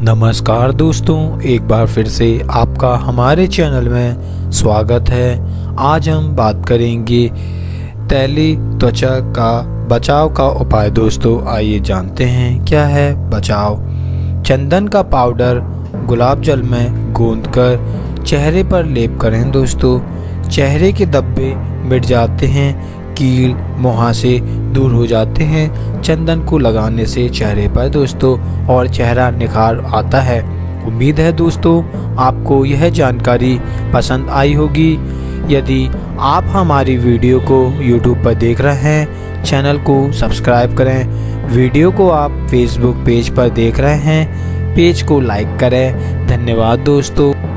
नमस्कार दोस्तों, एक बार फिर से आपका हमारे चैनल में स्वागत है। आज हम बात करेंगे तैली त्वचा का, बचाव का उपाय। दोस्तों, आइए जानते हैं क्या है बचाव। चंदन का पाउडर गुलाब जल में गूंद कर चेहरे पर लेप करें दोस्तों। चेहरे के धब्बे मिट जाते हैं, कील, मुहासे दूर हो जाते हैं। चंदन को लगाने से चेहरे पर दोस्तों और चेहरा निखार आता है। उम्मीद है दोस्तों, आपको यह जानकारी पसंद आई होगी। यदि आप हमारी वीडियो को YouTube पर देख रहे हैं, चैनल को सब्सक्राइब करें। वीडियो को आप फेसबुक पेज पर देख रहे हैं। पेज को लाइक करें। धन्यवाद दोस्तों।